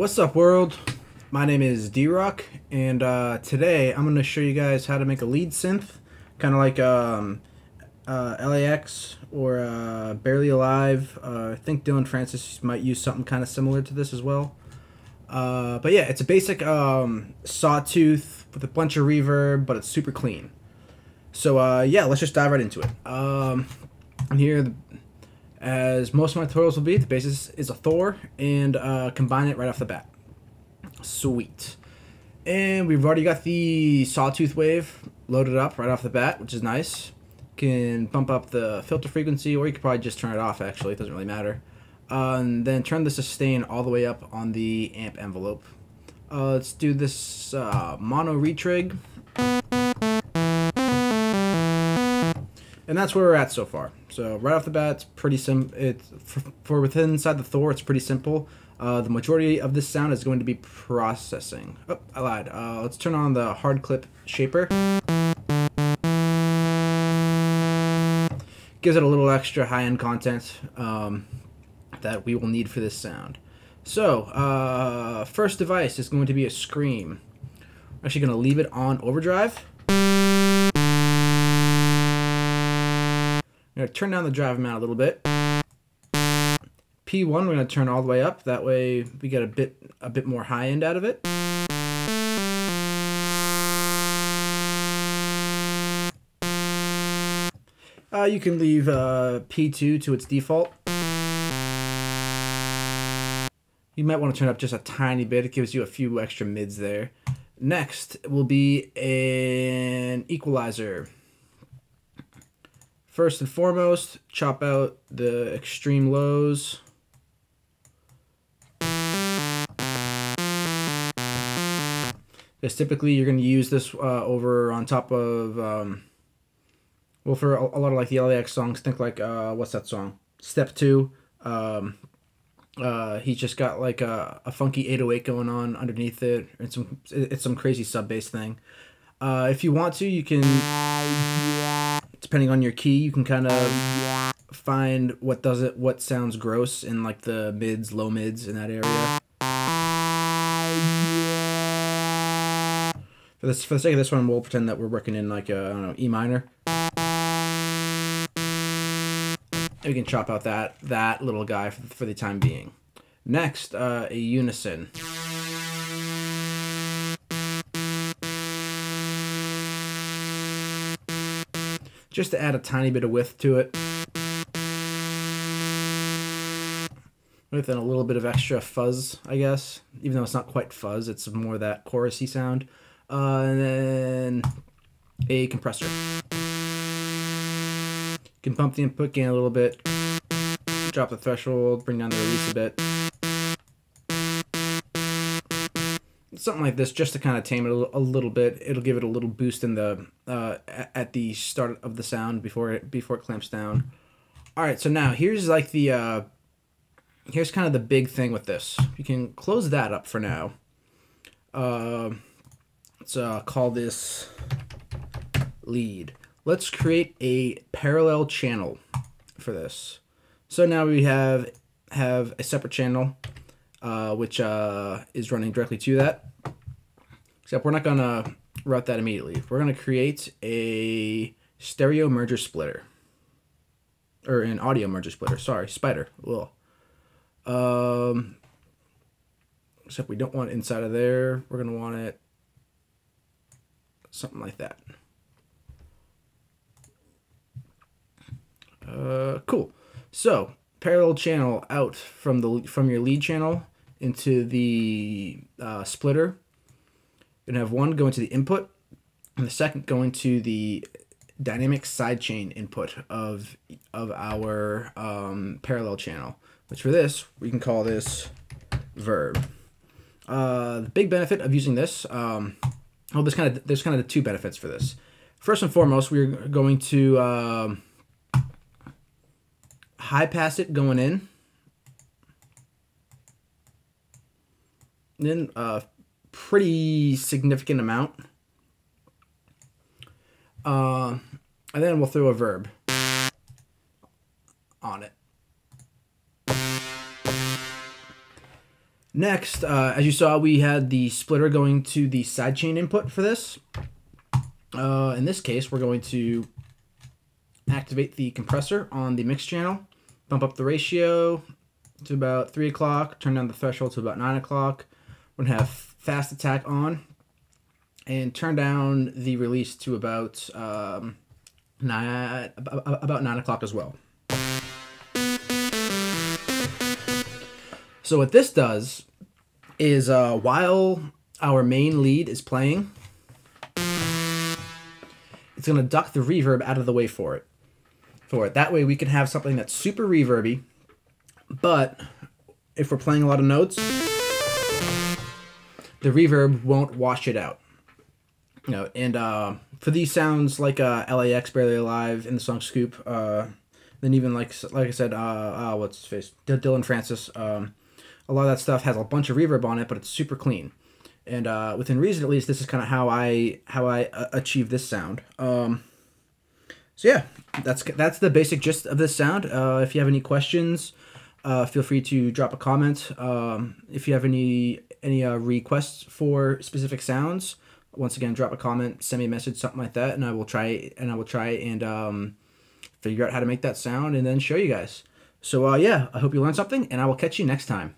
what's up world? My name is Derocc, and uh, today I'm going to show you guys how to make a lead synth, kind of like um, uh, Laxx or uh, Barely Alive. Uh, I think Dillon Francis might use something kind of similar to this as well. Uh, but yeah, it's a basic um, sawtooth with a bunch of reverb, but it's super clean. So uh, yeah, let's just dive right into it. Um, here, as most of my tutorials will be, the basis is a Thor, and uh, combine it right off the bat. Sweet. And we've already got the sawtooth wave loaded up right off the bat, which is nice. Can bump up the filter frequency, or you could probably just turn it off, actually. It doesn't really matter. Uh, and then turn the sustain all the way up on the amp envelope. Uh, let's do this uh, mono retrig. And that's where we're at so far. So right off the bat, it's pretty sim. It's for, for within inside the Thor, it's pretty simple. Uh, the majority of this sound is going to be processing. Oh, I lied. Uh, let's turn on the hard clip shaper. Gives it a little extra high-end content um, that we will need for this sound. So, uh, first device is going to be a Scream. I'm actually going to leave it on overdrive. I'm going to turn down the drive amount a little bit. P1 we're going to turn all the way up. That way we get a bit a bit more high end out of it. Uh, you can leave uh, P2 to its default. You might want to turn up just a tiny bit. It gives you a few extra mids there. Next will be an equalizer. First and foremost, chop out the extreme lows. Because typically you're going to use this uh, over on top of, um, well, for a, a, lot of like the Laxx songs, think like, uh, what's that song? Step 2. Um, uh, he's just got like a, a funky 808 going on underneath it. It's some, it's some crazy sub bass thing. Uh, if you want to, you can, depending on your key, you can kind of find what does it, what sounds gross in like the mids, low mids in that area. For this, for the sake of this one, we'll pretend that we're working in like a, I don't know, E minor. We can chop out that that little guy for, for the time being. Next, uh, a unison. Just to add a tiny bit of width to it. With a little bit of extra fuzz, I guess. Even though it's not quite fuzz, it's more that chorusy sound. Uh, and then a compressor. You can bump the input gain a little bit, drop the threshold, bring down the release a bit. Something like this, just to kind of tame it a little bit. It'll give it a little boost in the uh, at the start of the sound before it before it clamps down. All right, so now here's like the uh, here's kind of the big thing with this. You can close that up for now. Uh, let's uh, call this lead let's create a parallel channel for this. So now we have have a separate channel, uh, which uh, is running directly to that. Except we're not gonna route that immediately. We're gonna create a stereo merger splitter, or an audio merger splitter. Sorry, spider. Well, um, except we don't want it inside of there. We're gonna want it something like that. Uh, cool. So parallel channel out from the from your lead channel into the uh, splitter. You're gonna have one go into the input, and the second go into the dynamic sidechain input of of our um, parallel channel. Which for this we can call this verb. Uh, the big benefit of using this, um, well, there's kind of there's kind of the two benefits for this. First and foremost, we're going to um, high pass it going in. Then a pretty significant amount. Uh, and then we'll throw a verb on it. Next, uh, as you saw, we had the splitter going to the sidechain input for this. Uh, in this case, we're going to activate the compressor on the mix channel, bump up the ratio to about 3 o'clock, turn down the threshold to about 9 o'clock. Going to have fast attack on, and turn down the release to about um, nine, about 9 o'clock as well. So what this does is uh, while our main lead is playing, it's going to duck the reverb out of the way for it. For it. That way we can have something that's super reverby, but if we're playing a lot of notes, the reverb won't wash it out. You know, and uh, for these sounds like uh, Laxx, Barely Alive, in the song Scoop, uh, then even like like I said, uh, uh, what's his face, D- Dillon Francis, um, a lot of that stuff has a bunch of reverb on it, but it's super clean. And uh, within reason, at least, this is kind of how I how I uh, achieve this sound. Um, so yeah, that's that's the basic gist of this sound. Uh, if you have any questions, uh, feel free to drop a comment. Um, if you have any any uh, requests for specific sounds, once again, drop a comment, send me a message, something like that, and I will try and I will try and um, figure out how to make that sound and then show you guys. So uh, yeah, I hope you learned something, and I will catch you next time.